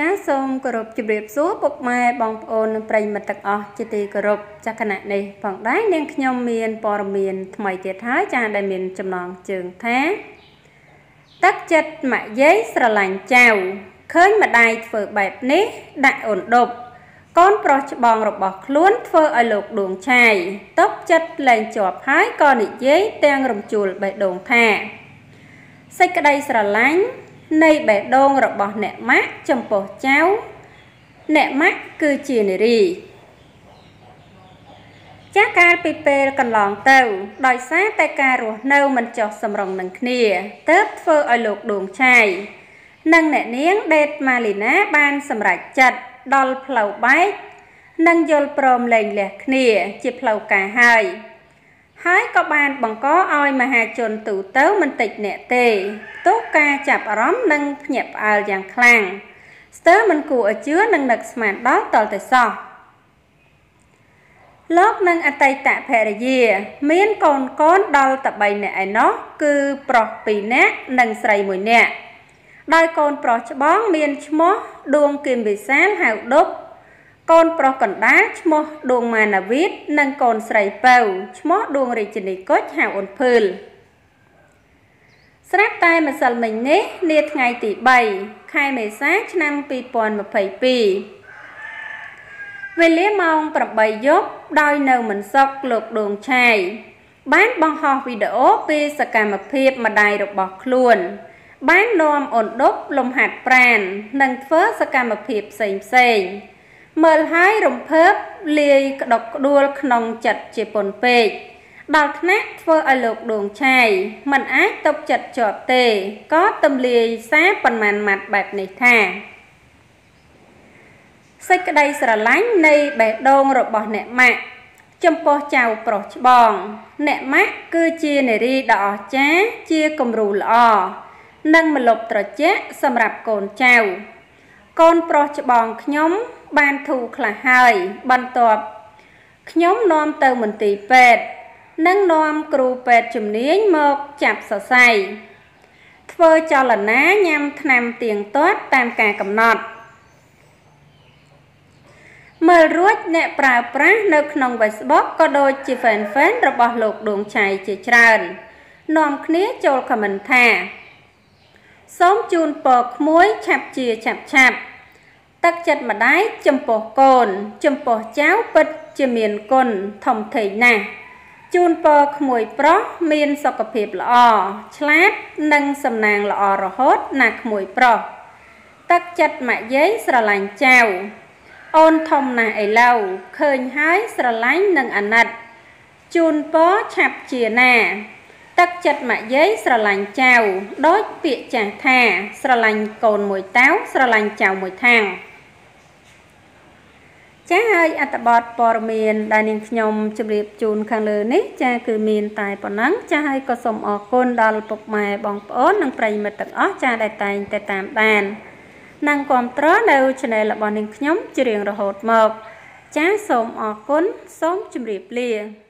ចាសសូមគោរពជម្រាបសួរពុកម៉ែបងប្អូននិងប្រិយមិត្តទាំងអស់ជាទីគោរពចាស់គណៈនេះផងដែរនាងខ្ញុំមានព័ត៌មានថ្មីទៀតហើយចាស់ដែលមានចំណងជើងថាទឹកចិត្តម៉ាក់យាយស្រឡាញ់ចៅឃើញម្ដាយធ្វើបែបនេះដាក់អូនដប់កូនប្រុសច្បងរបស់ខ្លួនធ្វើឲ្យលោកដួងឆាយតបចិត្តលែងជាប់ហើយក៏និយាយទាំងរំជួលបេះដូងថាសេចក្តីស្រឡាញ់ នៃបេះដូងរបស់អ្នកម៉ាក់ចំពោះចៅអ្នកម៉ាក់គឺជានារីចាស់កាលពីពេលកន្លងទៅ ដោយសារតែការរស់នៅមិនចុះសម្រុងនឹងគ្នាទើបធ្វើឲ្យលោកដួងឆាយនិងអ្នកនាងដេតម៉ាលីណាបានសម្រេចចិត្តដល់ផ្លូវបែកនិងយល់ព្រមលែងលះគ្នា ជាផ្លូវការហើយហើយក៏បានបង្កឲ្យមហាជនទូទៅមិនតិចអ្នកទេទោះ ការចាប់អារម្មណ៍និងភ្ញាក់ផ្អើលយ៉ាងខ្លាំងស្ទើរមិនគួរឲ្យជឿនិងនឹកស្មានដល់តលតែសោះលោកនិងអតីតភរិយា មានកូនកូនដល់តែ3នាក់ឯណោះគឺប្រុស2នាក់និងស្រី1នាក់ដោយកូនប្រុសច្បងមានឈ្មោះដួងគឹមវិសាលហៅដប់កូនប្រុសកណ្ដាលឈ្មោះដួងម៉ាណាវីតនិងកូនស្រីពៅឈ្មោះដួងរាជនីគុជហៅអូនភឿល ស្រាប់តែម្សិលមិញនេះនាថ្ងៃទី3ខែមេសាឆ្នាំ2022វេលាម៉ោង8យប់ដោយនៅមិនសុខលោកដួងឆាយបានបង្ហោះវីដេអូពីសកម្មភាពម្ដាយរបស់ខ្លួន បាននាំអូនដប់លំហាត់ប្រាន និងធ្វើសកម្មភាពផ្សេងផ្សេងមើលហើយរំភើបលាយក្តុកក្តួលក្នុងចិត្តជាពន់ពេក ដល់ថ្នាក់ធ្វើឲ្យលោកដួងឆាយមិនអាចទប់ចិត្តជាប់ទេក៏ទំលាយសារប៉ុន្មានម៉ាត់បែបនេះថាសេចក្តីស្រឡាញ់នៃបេះដូងរបស់អ្នកម៉ាក់ចំពោះចៅប្រុសច្បង អ្នកម៉ាក់គឺជានារីដ៏អស្ចារ្យជាគំរូល្អនិងម្លប់ត្រជាក់សម្រាប់កូនចៅ កូនប្រុសច្បងខ្ញុំបានធូរខ្លះហើយបន្ទាប់ខ្ញុំនាំទៅមន្ទីរពេទ្យ និងនាំគ្រូពេទ្យជំនាញមកចាប់សរសៃធ្វើចលនាញ៉ាំថ្នាំទៀងទាត់តាមការកំណត់មើលរួចអ្នកប្រើប្រាស់នៅក្នុង Facebook ក៏ដូចជា fan fan របស់លោកដួងឆៃជាច្រើននាំគ្នាចូលខមមិនថា សូមជូនពរក្មួយឆាប់ជាឆាប់ឆាប់ទឹកចិត្តម្ដាយចំពោះកូន ចំពោះចៅពិតជាមានគុណធំធេងណាស់ ជូនពរក្មួយប្រុសមានសុខភាពល្អឆ្លាតនិងសំណាងល្អរហូតណាក្មួយប្រុសទឹកចិត្តម៉ាក់យាយស្រឡាញ់ចៅអូនធំណាស់ឥឡូវឃើញហើយស្រឡាញ់និងអាណិតជូនពរឆាប់ជាណាទឹកចិត្តម៉ាក់យាយស្រឡាញ់ចៅដូចពាក្យចាស់ថា ស្រឡាញ់កូនមួយតៅស្រឡាញ់ចៅមួយថាំង ចាហើយអត្ថបទព័ត៌មានដែលនាងខ្ញុំជម្រាបជូនខាងលើនេះចាគឺមានតែប៉ុណ្ណឹងចាហើយក៏សូមអរគុណដល់ពុកម៉ែបងប្អូននិងប្រិយមិត្តទាំងអស់ចាដែលតែងតែតាមដាននិងគ្រប់គ្រងនៅ Channel របស់នាងខ្ញុំជារៀងរហូតមក ចាសូមអរគុណសូមជម្រាបលា